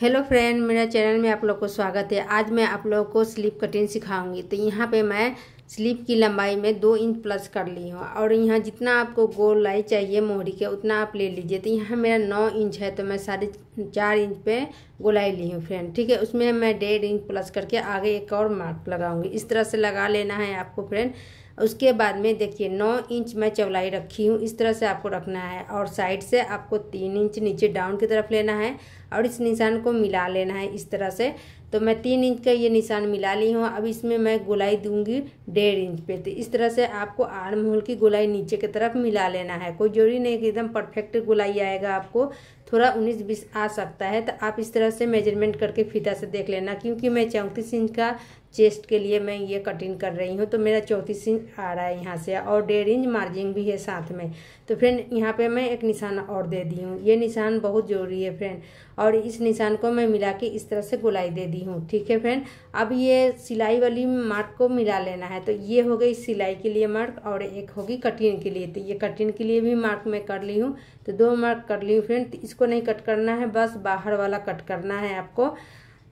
Hello friend, मेरा channel में आप लोग को स्वागत है। आज मैं आप लोगों को स्लीप कटिंग सिखाऊँगी। तो यहाँ पे मैं स्लीप की लंबाई में दो इंच प्लस कर ली हूँ और यहाँ जितना आपको गोलाई चाहिए मोहरी के, उतना आप ले लीजिए। तो यहाँ मेरा नौ इंच है तो मैं साढ़े चार इंच पे गोलाई ली हूँ फ्रेंड। ठीक है, उसमें मैं डेढ़ इंच प्लस करके आगे एक और मार्क लगाऊँगी। इस तरह से लगा लेना है आपको फ्रेंड। उसके बाद में देखिए, नौ इंच मैं चौलाई रखी हूँ। इस तरह से आपको रखना है और साइड से आपको तीन इंच नीचे डाउन की तरफ़ लेना है और इस निशान को मिला लेना है इस तरह से। तो मैं तीन इंच का ये निशान मिला ली हूँ। अब इसमें मैं गोलाई दूँगी डेढ़ इंच पे। तो इस तरह से आपको आर्म होल की गोलाई नीचे की तरफ़ मिला लेना है। कोई ज़रूरी नहीं कि एकदम परफेक्ट गोलाई आएगा आपको। थोड़ा उन्नीस बीस आ सकता है। तो आप इस तरह से मेज़रमेंट करके फीता से देख लेना, क्योंकि मैं चौंतीस इंच का चेस्ट के लिए मैं ये कटिंग कर रही हूँ। तो मेरा चौंतीस इंच आ रहा है यहाँ से और डेढ़ इंच मार्जिन भी है साथ में। तो फ्रेंड, यहाँ पे मैं एक निशान और दे दी हूँ। ये निशान बहुत ज़रूरी है फ्रेंड। और इस निशान को मैं मिला के इस तरह से गोलाई दे दी हूँ, ठीक है फ्रेंड? अब ये सिलाई वाली मार्क को मिला लेना है तो ये हो गई सिलाई के लिए मार्क और एक होगी कटिंग के लिए तो ये कटिंग के लिए भी मार्क मैं कर ली हूँ तो दो मार्क कर ली हूँ फ्रेंड तो इसको नहीं कट करना है, बस बाहर वाला कट करना है आपको।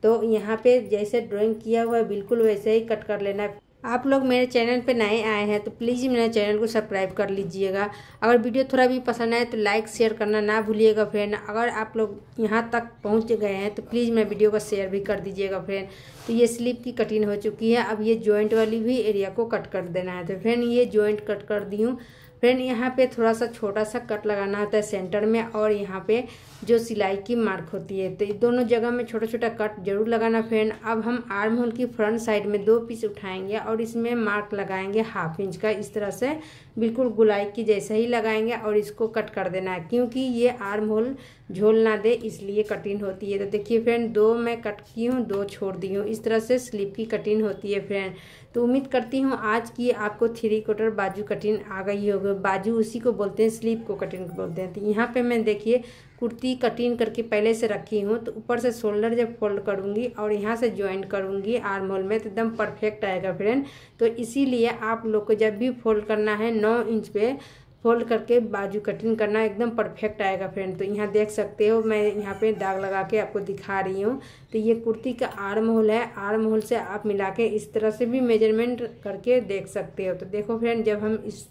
तो यहाँ पे जैसे ड्राइंग किया हुआ है, बिल्कुल वैसे ही कट कर लेना है। आप लोग मेरे चैनल पर नए आए हैं तो प्लीज़ मेरे चैनल को सब्सक्राइब कर लीजिएगा। अगर वीडियो थोड़ा भी पसंद आए तो लाइक, शेयर करना ना भूलिएगा फ्रेंड। अगर आप लोग यहाँ तक पहुँच गए हैं तो प्लीज़ मेरे वीडियो को शेयर भी कर दीजिएगा फ्रेंड। तो ये स्लीप की कटिंग हो चुकी है। अब ये जॉइंट वाली भी एरिया को कट कर देना है। तो फ्रेंड ये जॉइंट कट कर दी हूँ। फ्रेंड यहाँ पे थोड़ा सा छोटा सा कट लगाना होता है सेंटर में और यहाँ पे जो सिलाई की मार्क होती है। तो दोनों जगह में छोटा छोटा कट ज़रूर लगाना फ्रेंड अब हम आर्म होल की फ्रंट साइड में दो पीस उठाएँगे और इसमें मार्क लगाएँगे हाफ़ इंच का। इस तरह से बिल्कुल गुलाई की जैसे ही लगाएँगे और इसको कट कर देना है। क्योंकि ये आर्म होल झोल ना दे, इसलिए कटिंग होती है। तो देखिए फ्रेंड दो मैं कट की हूँ, दो छोड़ दी हूँ। इस तरह से स्लीप की कटिंग होती है फ्रेंड तो उम्मीद करती हूँ आज की आपको थ्री क्वार्टर बाजू कटिंग आ गई होगी। बाजू उसी को बोलते हैं, स्लीप को कटिंग बोलते हैं। तो यहाँ पे मैं देखिए, कुर्ती कटिंग करके पहले से रखी हूँ तो ऊपर से शोल्डर जब फोल्ड करूँगी और यहाँ से ज्वाइन करूँगी आर्म होल में तो एकदम परफेक्ट आएगा फ्रेंड तो इसीलिए आप लोग को जब भी फोल्ड करना है, नौ इंच पे फोल्ड करके बाजू कटिंग करना एकदम परफेक्ट आएगा फ्रेंड तो यहाँ देख सकते हो, मैं यहाँ पे दाग लगा के आपको दिखा रही हूँ। तो ये कुर्ती का आर्म होल है आर्म होल से आप मिला के इस तरह से भी मेज़रमेंट करके देख सकते हो। तो देखो फ्रेंड जब हम इस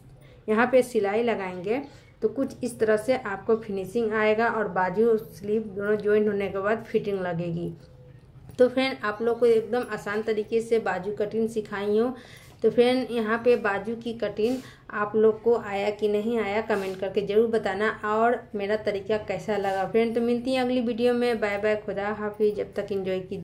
यहाँ पे सिलाई लगाएँगे तो कुछ इस तरह से आपको फिनिशिंग आएगा और बाजू स्लीव दोनों ज्वाइंट होने के बाद फिटिंग लगेगी। तो फ्रेंड आप लोग को एकदम आसान तरीके से बाजू कटिंग सिखाई हूँ। तो फ्रेंड यहाँ पे बाजू की कटिंग आप लोग को आया कि नहीं आया कमेंट करके ज़रूर बताना और मेरा तरीका कैसा लगा। फ्रेंड तो मिलती है अगली वीडियो में। बाय बाय खुदा हाफिज। जब तक इन्जॉय की